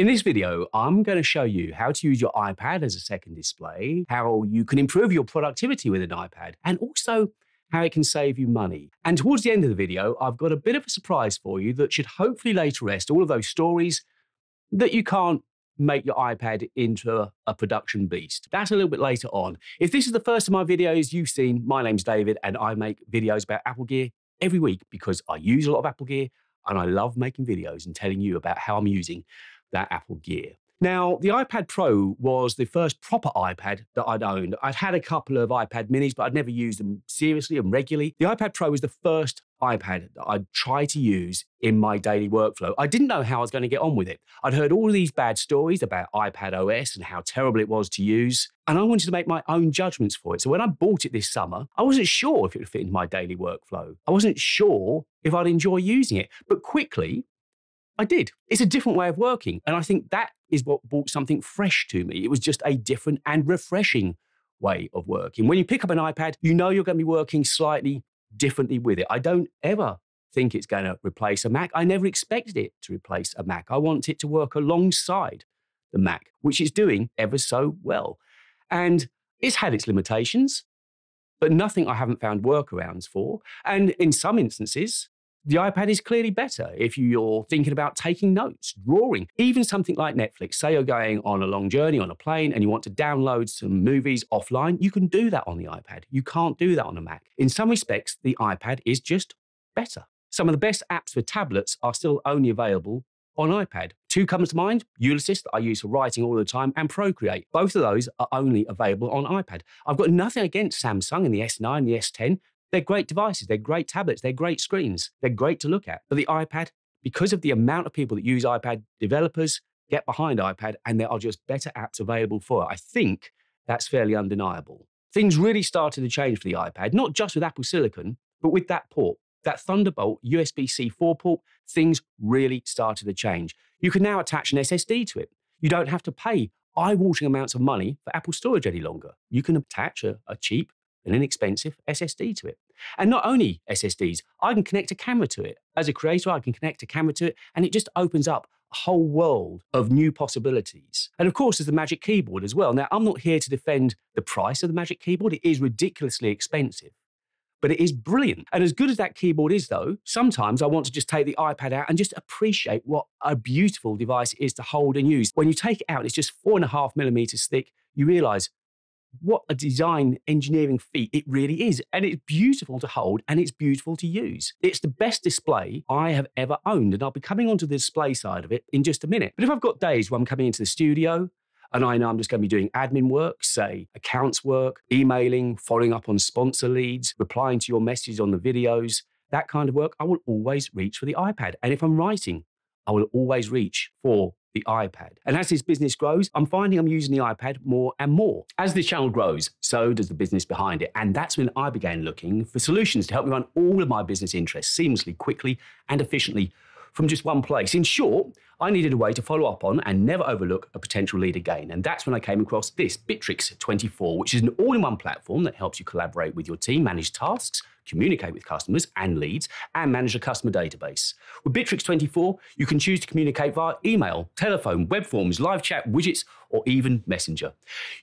In this video, I'm going to show you how to use your iPad as a second display, how you can improve your productivity with an iPad, and also how it can save you money. And towards the end of the video, I've got a bit of a surprise for you that should hopefully lay to rest all of those stories that you can't make your iPad into a production beast. That's a little bit later on. If this is the first of my videos you've seen, my name's David and I make videos about Apple Gear every week because I use a lot of Apple Gear and I love making videos and telling you about how I'm using that Apple Gear. Now, the iPad Pro was the first proper iPad that I'd owned. I'd had a couple of iPad minis, but I'd never used them seriously and regularly. The iPad Pro was the first iPad that I'd try to use in my daily workflow. I didn't know how I was going to get on with it. I'd heard all these bad stories about iPad OS and how terrible it was to use, and I wanted to make my own judgments for it. So when I bought it this summer, I wasn't sure if it would fit into my daily workflow. I wasn't sure if I'd enjoy using it. But quickly, I did. It's a different way of working. And I think that is what brought something fresh to me. It was just a different and refreshing way of working. When you pick up an iPad, you know you're going to be working slightly differently with it. I don't ever think it's going to replace a Mac. I never expected it to replace a Mac. I want it to work alongside the Mac, which it's doing ever so well. And it's had its limitations, but nothing I haven't found workarounds for. And in some instances, the iPad is clearly better if you're thinking about taking notes, drawing, even something like Netflix. Say you're going on a long journey on a plane and you want to download some movies offline, you can do that on the iPad. You can't do that on a Mac. In some respects, the iPad is just better. Some of the best apps for tablets are still only available on iPad. Two comes to mind Ulysses, that I use for writing all the time, and Procreate. Both of those are only available on iPad. I've got nothing against Samsung and the S9, the S10. They're great devices, they're great tablets, they're great screens, they're great to look at. But the iPad, because of the amount of people that use iPad, developers get behind iPad, and there are just better apps available for it. I think that's fairly undeniable. Things really started to change for the iPad, not just with Apple Silicon, but with that port. That Thunderbolt USB C 4 port, things really started to change. You can now attach an SSD to it. You don't have to pay eye watering amounts of money for Apple storage any longer. You can attach a, a cheap an inexpensive SSD to it. And not only SSDs, I can connect a camera to it. As a creator, I can connect a camera to it, and it just opens up a whole world of new possibilities. And of course, there's the Magic Keyboard as well. Now, I'm not here to defend the price of the Magic Keyboard, it is ridiculously expensive. But it is brilliant. And as good as that keyboard is, though, sometimes I want to just take the iPad out and just appreciate what a beautiful device it is to hold and use. When you take it out, it's just four and a half millimeters thick, you realize what a design engineering feat it really is. And it's beautiful to hold and it's beautiful to use. It's the best display I have ever owned. And I'll be coming onto the display side of it in just a minute. But if I've got days where I'm coming into the studio, and I know I'm just going to be doing admin work, say accounts work, emailing, following up on sponsor leads, replying to your messages on the videos, that kind of work, I will always reach for the iPad. And if I'm writing, I will always reach for the iPad. And as this business grows, I'm finding I'm using the iPad more and more. As this channel grows, so does the business behind it. And that's when I began looking for solutions to help me run all of my business interests seamlessly, quickly, and efficiently from just one place. In short, I needed a way to follow up on and never overlook a potential lead again. And that's when I came across this Bitrix 24, which is an all in one platform that helps you collaborate with your team, manage tasks, communicate with customers and leads, and manage a customer database. With Bitrix 24, you can choose to communicate via email, telephone, web forms, live chat, widgets, or even Messenger.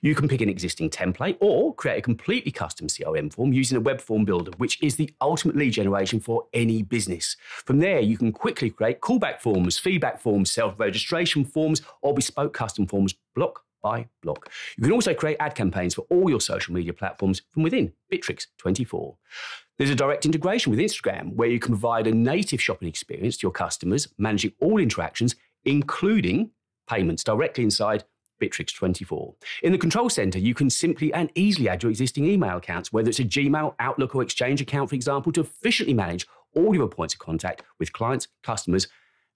You can pick an existing template or create a completely custom CRM form using a web form builder, which is the ultimate lead generation for any business. From there, you can quickly create callback forms, feedback forms, self registration forms, or bespoke custom forms block by block. You can also create ad campaigns for all your social media platforms from within Bitrix 24. There's a direct integration with Instagram where you can provide a native shopping experience to your customers, managing all interactions, including payments directly inside Bitrix 24. In the control center, you can simply and easily add your existing email accounts, whether it's a Gmail, Outlook, or Exchange account, for example, to efficiently manage all your points of contact with clients, customers,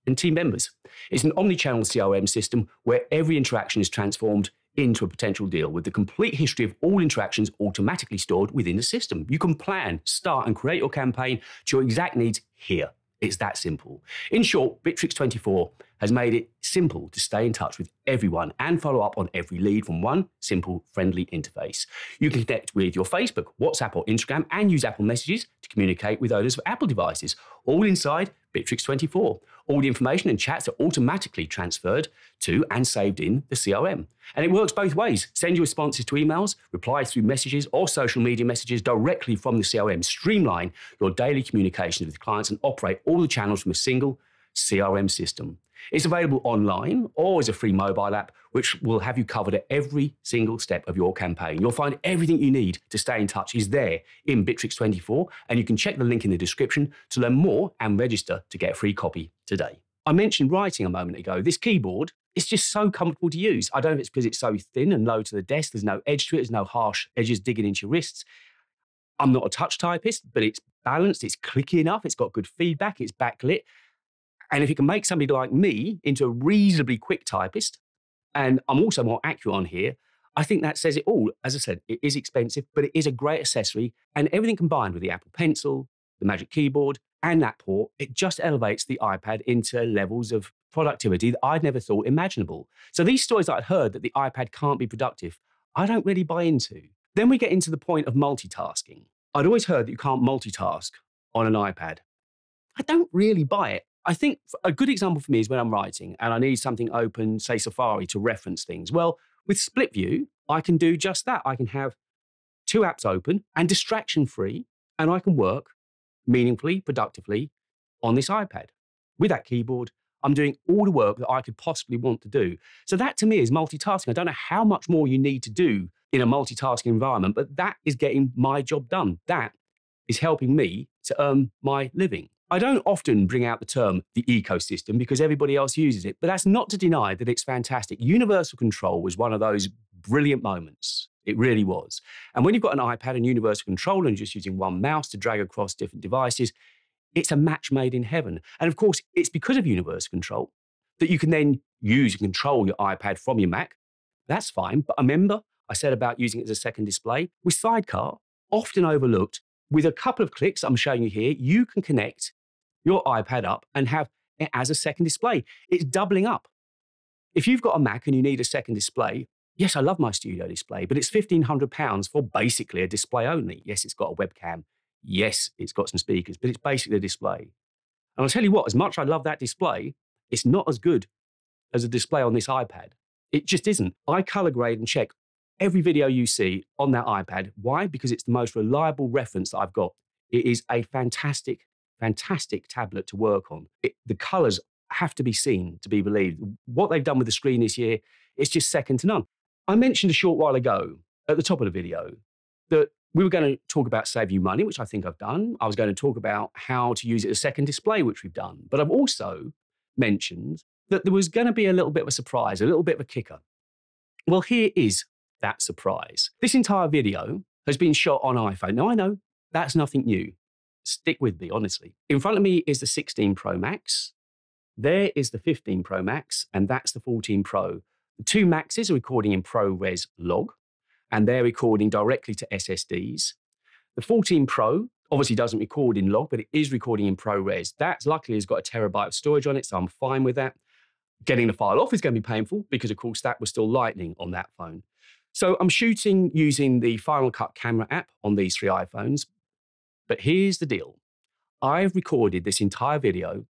and team members. It's an omni-channel CRM system where every interaction is transformed into a potential deal with the complete history of all interactions automatically stored within the system. You can plan, start, and create your campaign to your exact needs here. It's that simple. In short, Bitrix 24 has made it simple to stay in touch with everyone and follow up on every lead from one simple, friendly interface. You can connect with your Facebook, WhatsApp, or Instagram and use Apple Messages to communicate with owners of Apple devices, all inside Bitrix 24. All the information and chats are automatically transferred to and saved in the CRM. And it works both ways. Send your responses to emails, reply through messages or social media messages directly from the CRM. Streamline your daily communications with clients and operate all the channels from a single CRM system. It's available online or as a free mobile app, which will have you covered at every single step of your campaign. You'll find everything you need to stay in touch is there in Bitrix24, and you can check the link in the description to learn more and register to get a free copy today. I mentioned writing a moment ago. This keyboard it's just so comfortable to use. I don't know if it's because it's so thin and low to the desk, there's no edge to it, there's no harsh edges digging into your wrists. I'm not a touch typist, but it's balanced, it's clicky enough, it's got good feedback, it's backlit. And if you can make somebody like me into a reasonably quick typist, and I'm also more accurate on here, I think that says it all. As I said, it is expensive, but it is a great accessory. And everything combined with the Apple Pencil, the Magic Keyboard, and that port, it just elevates the iPad into levels of productivity that I'd never thought imaginable. So these stories I'd heard that the iPad can't be productive, I don't really buy into. Then we get into the point of multitasking. I'd always heard that you can't multitask on an iPad. I don't really buy it. I think a good example for me is when I'm writing and I need something open, say Safari, to reference things. Well, with split view, I can do just that. I can have two apps open and distraction free, and I can work meaningfully, productively on this iPad. With that keyboard, I'm doing all the work that I could possibly want to do. So that to me is multitasking. I don't know how much more you need to do in a multitasking environment, but that is getting my job done. That is helping me to earn my living. I don't often bring out the term the ecosystem because everybody else uses it, but that's not to deny that it's fantastic. Universal control was one of those brilliant moments. It really was. And when you've got an iPad and universal control and just using one mouse to drag across different devices, it's a match made in heaven. And of course, it's because of universal control that you can then use and control your iPad from your Mac. That's fine. But remember, I said about using it as a second display. With Sidecar, often overlooked, with a couple of clicks I'm showing you here, you can connect your iPad up and have it as a second display. It's doubling up. If you've got a Mac and you need a second display, yes, I love my studio display, but it's £1,500 for basically a display only. Yes, it's got a webcam. Yes, it's got some speakers, but it's basically a display. And I'll tell you what, as much as I love that display, it's not as good as a display on this iPad. It just isn't. I color grade and check every video you see on that iPad. Why? Because it's the most reliable reference that I've got. It is a fantastic fantastic tablet to work on. It, the colors have to be seen to be believed. What they've done with the screen this year is just second to none. I mentioned a short while ago at the top of the video that we were going to talk about save you money, which I think I've done. I was going to talk about how to use it as a second display, which we've done. But I've also mentioned that there was going to be a little bit of a surprise, a little bit of a kicker. Well, here is that surprise. This entire video has been shot on iPhone. Now, I know that's nothing new stick with me, honestly. In front of me is the 16 Pro Max. There is the 15 Pro Max, and that's the 14 Pro. The two Maxes are recording in ProRes log, and they're recording directly to SSDs. The 14 Pro obviously doesn't record in log, but it is recording in ProRes. That luckily has got a terabyte of storage on it, so I'm fine with that. Getting the file off is going to be painful because, of course, that was still Lightning on that phone. So I'm shooting using the Final Cut camera app on these three iPhones, but here's the deal I've recorded this entire video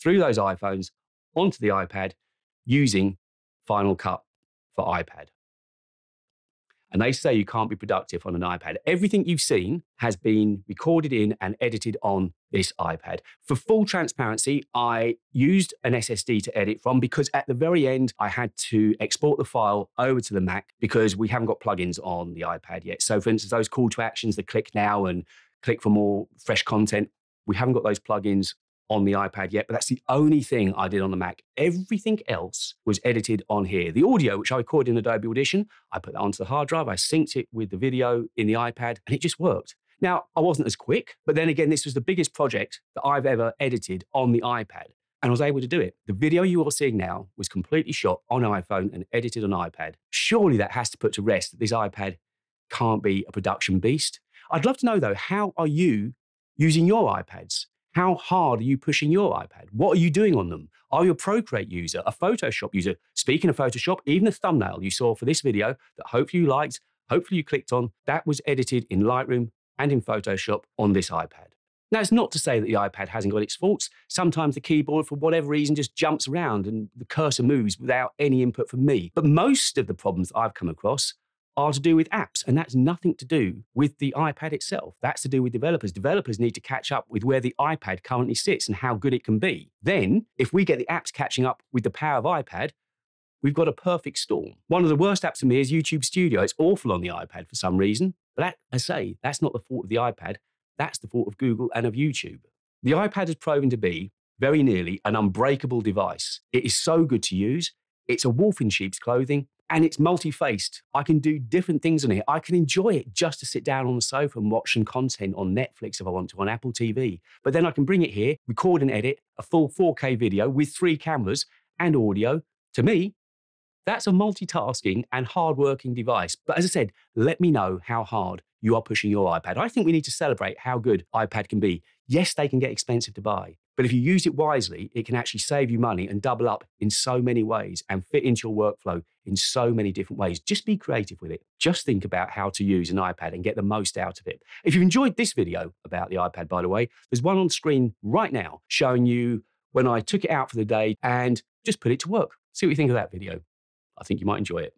through those iPhones onto the iPad using Final Cut for iPad. And they say you can't be productive on an iPad. Everything you've seen has been recorded in and edited on this iPad. For full transparency, I used an SSD to edit from because at the very end, I had to export the file over to the Mac because we haven't got plugins on the iPad yet. So, for instance, those call to actions, the click now and click for more fresh content. We haven't got those plugins on the iPad yet, but that's the only thing I did on the Mac. Everything else was edited on here. The audio, which I recorded in Adobe Audition, I put that onto the hard drive, I synced it with the video in the iPad, and it just worked. Now, I wasn't as quick, but then again, this was the biggest project that I've ever edited on the iPad, and I was able to do it. The video you are seeing now was completely shot on iPhone and edited on iPad. Surely that has to put to rest that this iPad can't be a production beast. I'd love to know though, how are you using your iPads? How hard are you pushing your iPad? What are you doing on them? Are you a Procreate user, a Photoshop user? Speaking of Photoshop, even the thumbnail you saw for this video that hopefully you liked, hopefully you clicked on, that was edited in Lightroom and in Photoshop on this iPad. Now, it's not to say that the iPad hasn't got its faults. Sometimes the keyboard, for whatever reason, just jumps around and the cursor moves without any input from me. But most of the problems I've come across are to do with apps, and that's nothing to do with the iPad itself. That's to do with developers. Developers need to catch up with where the iPad currently sits and how good it can be. Then, if we get the apps catching up with the power of iPad, we've got a perfect storm. One of the worst apps for me is YouTube Studio. It's awful on the iPad for some reason. But that, I say, that's not the fault of the iPad. That's the fault of Google and of YouTube. The iPad has proven to be very nearly an unbreakable device. It is so good to use. It's a wolf in sheep's clothing and it's multi faced. I can do different things on it. I can enjoy it just to sit down on the sofa and watch some content on Netflix if I want to, on Apple TV. But then I can bring it here, record and edit a full 4K video with three cameras and audio. To me, that's a multitasking and hardworking device. But as I said, let me know how hard you are pushing your iPad. I think we need to celebrate how good iPad can be. Yes, they can get expensive to buy, but if you use it wisely, it can actually save you money and double up in so many ways and fit into your workflow in so many different ways. Just be creative with it. Just think about how to use an iPad and get the most out of it. If you've enjoyed this video about the iPad, by the way, there's one on screen right now showing you when I took it out for the day and just put it to work. See what you think of that video. I think you might enjoy it.